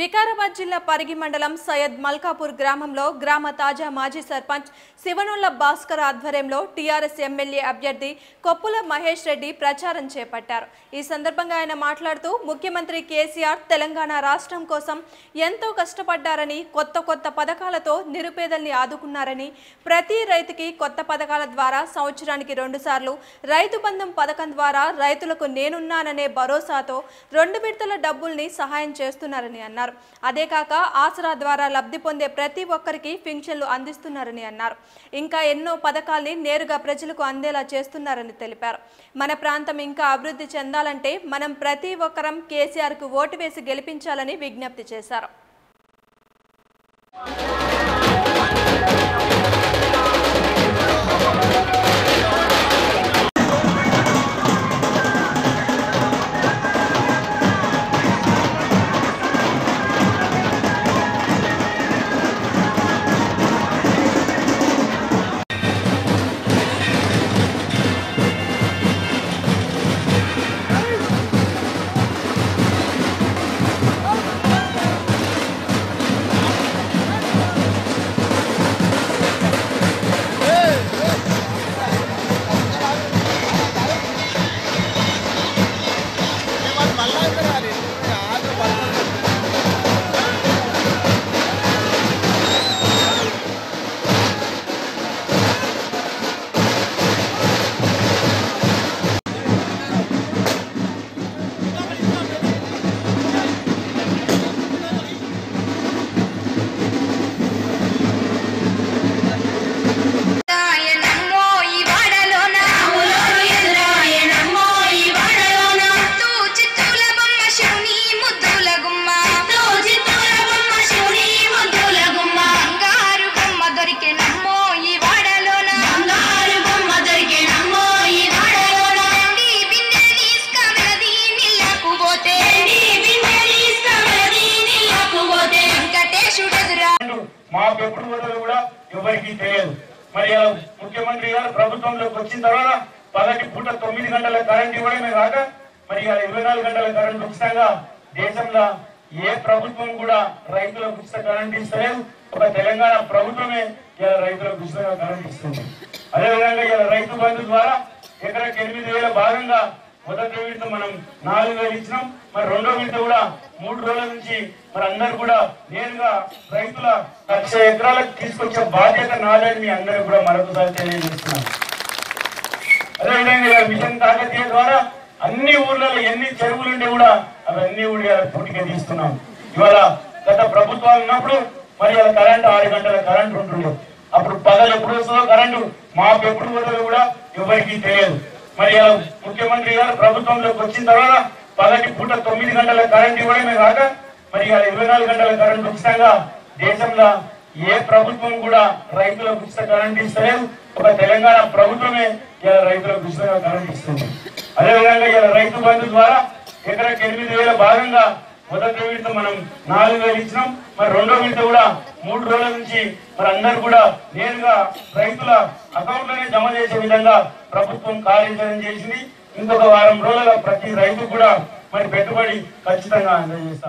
వికారాబాద్ జిల్లా పరిగి మండలం సయ్యద్ మల్కాపూర్ గ్రామంలో గ్రామ తాజా మాజీ సర్పంచ్ శివనుల్ల భాస్కర్ ఆధ్వర్యంలో టీఆర్ఎస్ ఎమ్మెల్యే అభ్యర్థి కొప్పుల మహేష్ రెడ్డి ప్రచారం చేపట్టారు. ఈ సందర్భంగా ఆయన మాట్లాడుతూ ముఖ్యమంత్రి కేసీఆర్ తెలంగాణ రాష్ట్రం కోసం ఎంతో కష్టపడ్డారని కొత్త కొత్త పథకాలతో నిరుపేదల్ని ఆదుకున్నారని ప్రతి రైతుకి కొత్త పథకాల ద్వారా సంవత్సరానికి రెండుసార్లు రైతు బంధం పథకం ద్వారా రైతులకు నేనున్నాననే భరోసాతో రెండు విడతల డబ్బుల్ని సహాయం చేస్తున్నారని అన్నారు. అదే కాక ఆసరా ద్వారా లబ్ధి పొందే ప్రతి ఒక్కరికి పింఛన్లు అందిస్తున్నారని అన్నారు. ఇంకా ఎన్నో పథకాల్ని నేరుగా ప్రజలకు అందేలా చేస్తున్నారని తెలిపారు. మన ప్రాంతం ఇంకా అభివృద్ధి చెందాలంటే మనం ప్రతి ఒక్కరం కేసీఆర్కు ఓటు వేసి గెలిపించాలని విజ్ఞప్తి చేశారు. మా పెప్పుడు కూడా ఎవరికి తెలియదు. మరి ముఖ్యమంత్రి గారు ప్రభుత్వంలోకి వచ్చిన తర్వాత పగటి పూట తొమ్మిది గంటల కరెంట్ ఇవ్వడమే కాక మరి ఇరవై నాలుగు గంటల కరెంట్ ఉచితంగా దేశంలో ఏ ప్రభుత్వం కూడా రైతులకు ఉచిత కరెంట్ ఇస్తలేదు. ఒక తెలంగాణ ప్రభుత్వమే ఇలా రైతులకు ఉచితంగా కరెంట్ ఇస్తుంది. అదేవిధంగా ఇలా రైతు బంధు ద్వారా ఎకరకు ఎనిమిది వేల భాగంగా మొదటి విడత మనం నాలుగు వేలు ఇచ్చినాం. మరి రెండో విడత కూడా మూడు రోజుల నుంచి మరి అందరు కూడా నేరుగా రైతుల లక్ష ఎకరాలకు తీసుకొచ్చే బాధ్యత నాదని మీ అందరూ కూడా మరొకసారి తెలియజేస్తున్నాం. అదేవిధంగా మిషన్ కాకతీయ ద్వారా అన్ని ఊర్లలో ఎన్ని చెరువులు ఉంటే కూడా అవన్నీ కూడా పూటికే తీస్తున్నాం. ఇవాళ గత ప్రభుత్వాలు ఉన్నప్పుడు మరి ఇలా కరెంట్ ఆరు గంటల కరెంట్ ఉంటుండే. అప్పుడు పగలు ఎప్పుడు వస్తుందో కరెంటు మాకు ఎప్పుడు వదలు కూడా ఎవరికి తెలియదు. మరి ముఖ్యమంత్రి గారు ప్రభుత్వంలోకి వచ్చిన తర్వాత పగటి పూట తొమ్మిది గంటల కరెంట్ ఇవ్వడమే కాక మరి ఇరవై నాలుగు గంటల కరెంట్ ఉచితంగా దేశంలో ఏ ప్రభుత్వం కూడా రైతులకు ఉచిత కరెంట్ ఇస్తలేదు. ఒక తెలంగాణ ప్రభుత్వమే ఇలా రైతులకు ఉచితంగా కరెంట్ ఇస్తుంది. అదేవిధంగా ఇలా రైతు బంధు ద్వారా ఎకరాకి ఎనిమిది వేల భాగంగా మొదటి విడత మనం నాలుగు వేలు ఇచ్చినాం. మరి రెండో విడత కూడా మూడు రోజుల నుంచి మరి అందరు కూడా నేరుగా రైతుల అకౌంట్లోనే జమ చేసే విధంగా ప్రభుత్వం కార్యాచరణ చేసింది. ఇంకొక వారం రోజుల ప్రతి రైతు కూడా మరి పెట్టుబడి ఖచ్చితంగా అందజేస్తాం.